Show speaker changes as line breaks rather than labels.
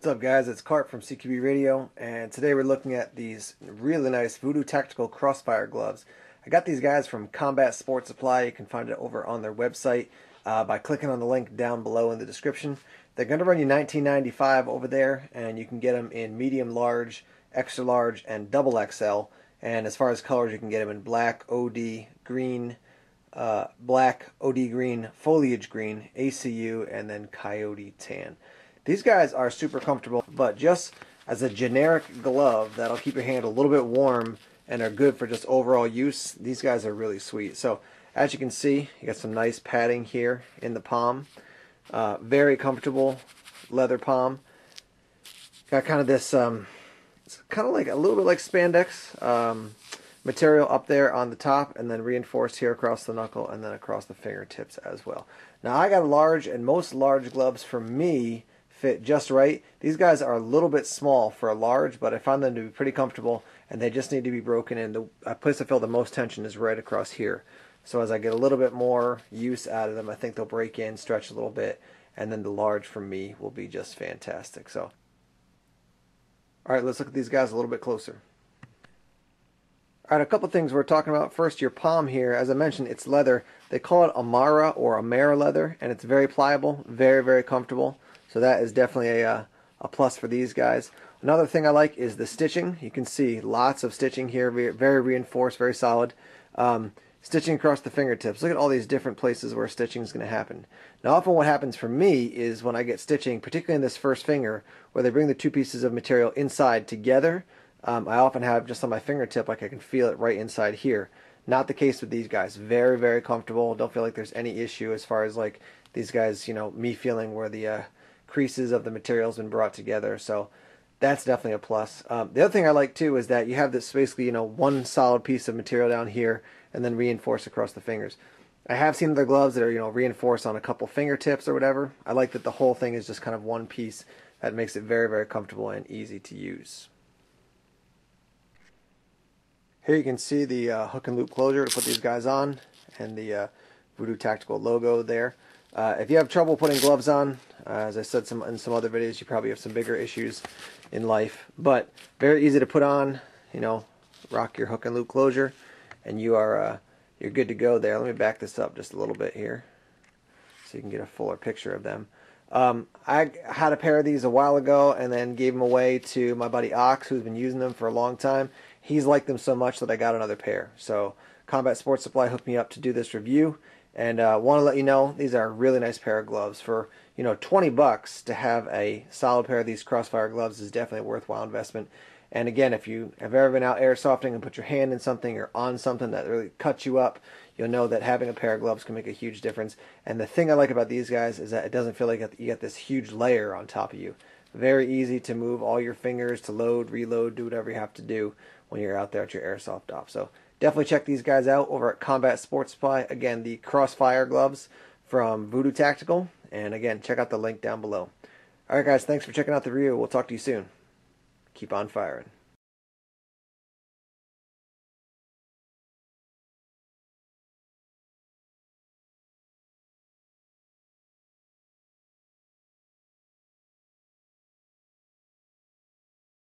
What's up guys, it's Cart from CQB Radio and today we're looking at these really nice Voodoo Tactical Crossfire gloves. I got these guys from Combat Sports Supply, you can find it over on their website uh, by clicking on the link down below in the description. They're going to run you $19.95 over there and you can get them in medium, large, extra large, and double XL. And as far as colors, you can get them in black, OD, green, uh, black, OD green, foliage green, ACU, and then coyote tan. These guys are super comfortable, but just as a generic glove that'll keep your hand a little bit warm and are good for just overall use, these guys are really sweet. So as you can see, you got some nice padding here in the palm. Uh, very comfortable leather palm. Got kind of this, um, it's kind of like a little bit like spandex um, material up there on the top and then reinforced here across the knuckle and then across the fingertips as well. Now I got large and most large gloves for me fit just right. These guys are a little bit small for a large, but I found them to be pretty comfortable, and they just need to be broken in. The place I feel the most tension is right across here. So as I get a little bit more use out of them, I think they'll break in, stretch a little bit, and then the large for me will be just fantastic. So, all right, let's look at these guys a little bit closer. All right, a couple things we're talking about. First, your palm here, as I mentioned, it's leather. They call it Amara or Amara leather, and it's very pliable, very, very comfortable. So that is definitely a, uh, a plus for these guys. Another thing I like is the stitching. You can see lots of stitching here, very reinforced, very solid. Um, stitching across the fingertips. Look at all these different places where stitching is going to happen. Now often what happens for me is when I get stitching, particularly in this first finger, where they bring the two pieces of material inside together, um, I often have just on my fingertip, like I can feel it right inside here. Not the case with these guys. Very, very comfortable. Don't feel like there's any issue as far as like these guys, you know, me feeling where the uh, creases of the materials been brought together. So that's definitely a plus. Um, the other thing I like too is that you have this basically, you know, one solid piece of material down here and then reinforced across the fingers. I have seen other gloves that are, you know, reinforced on a couple fingertips or whatever. I like that the whole thing is just kind of one piece that makes it very, very comfortable and easy to use. Here you can see the uh, hook and loop closure to put these guys on and the uh, Voodoo Tactical logo there. Uh, if you have trouble putting gloves on, uh, as I said some in some other videos, you probably have some bigger issues in life. But very easy to put on. You know, rock your hook and loop closure, and you are uh, you're good to go there. Let me back this up just a little bit here, so you can get a fuller picture of them. Um, I had a pair of these a while ago, and then gave them away to my buddy Ox, who's been using them for a long time. He's liked them so much that I got another pair. So Combat Sports Supply hooked me up to do this review and uh, want to let you know these are a really nice pair of gloves for you know 20 bucks to have a solid pair of these Crossfire gloves is definitely a worthwhile investment. And again, if you have ever been out airsofting and put your hand in something or on something that really cuts you up, you'll know that having a pair of gloves can make a huge difference. And the thing I like about these guys is that it doesn't feel like you got this huge layer on top of you. Very easy to move all your fingers to load, reload, do whatever you have to do when you're out there at your airsoft off. So Definitely check these guys out over at Combat Sports Supply. Again, the Crossfire gloves from Voodoo Tactical. And again, check out the link down below. Alright guys, thanks for checking out the review. We'll talk to you soon. Keep on firing.